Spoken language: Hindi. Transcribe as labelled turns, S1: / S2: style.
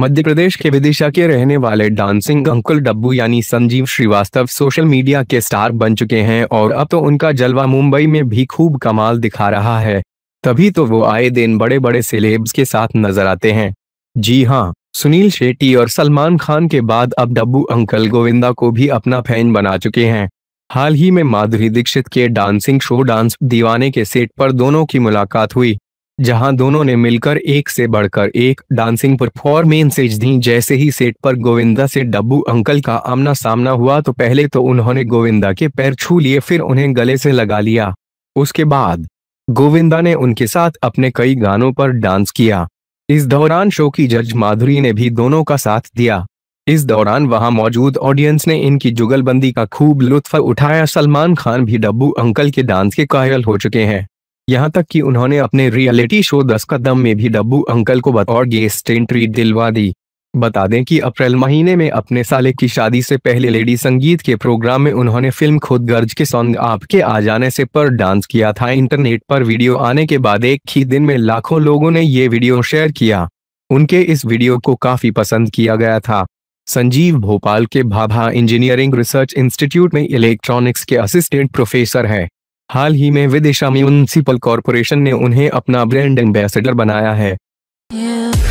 S1: मध्य प्रदेश के विदिशा के रहने वाले डांसिंग अंकल डब्बू यानी संजीव श्रीवास्तव सोशल मीडिया के स्टार बन चुके हैं और अब तो उनका जलवा मुंबई में भी खूब कमाल दिखा रहा है। तभी तो वो आए दिन बड़े बड़े सेलेब्स के साथ नज़र आते हैं। जी हाँ सुनील शेट्टी और सलमान खान के बाद अब डब्बू अंकल गोविंदा को भी अपना फ़ैन बना चुके हैं। हाल ही में माधुरी दीक्षित के डांसिंग शो डांस दीवाने के सेट पर दोनों की मुलाकात हुई। जहाँ दोनों ने मिलकर एक से बढ़कर एक डांसिंग परफॉर्मेंसेज दी। जैसे ही सेट पर गोविंदा से डब्बू अंकल का आमना सामना हुआ तो पहले तो उन्होंने गोविंदा के पैर छू लिए, फिर उन्हें गले से लगा लिया। उसके बाद गोविंदा ने उनके साथ अपने कई गानों पर डांस किया। इस दौरान शो की जज माधुरी ने भी दोनों का साथ दिया। इस दौरान वहाँ मौजूद ऑडियंस ने इनकी जुगलबंदी का खूब लुत्फ उठाया। सलमान खान भी डब्बू अंकल के डांस के कायल हो चुके हैं। यहाँ तक कि उन्होंने अपने रियलिटी शो दस कदम में भी डब्बू अंकल को बतौर गेस्ट एंट्री दिलवा दी। बता दें कि अप्रैल महीने में अपने साले की शादी से पहले लेडी संगीत के प्रोग्राम में उन्होंने फ़िल्म खुद गर्ज के सॉन्ग आपके आ जाने से पर डांस किया था। इंटरनेट पर वीडियो आने के बाद एक ही दिन में लाखों लोगों ने ये वीडियो शेयर किया। उनके इस वीडियो को काफ़ी पसंद किया गया था। संजीव भोपाल के भाभा इंजीनियरिंग रिसर्च इंस्टीट्यूट में इलेक्ट्रॉनिक्स के असिस्टेंट प्रोफेसर है। हाल ही में विदिशा म्यूनसिपल कॉरपोरेशन ने उन्हें अपना ब्रांड एम्बेसडर बनाया है yeah.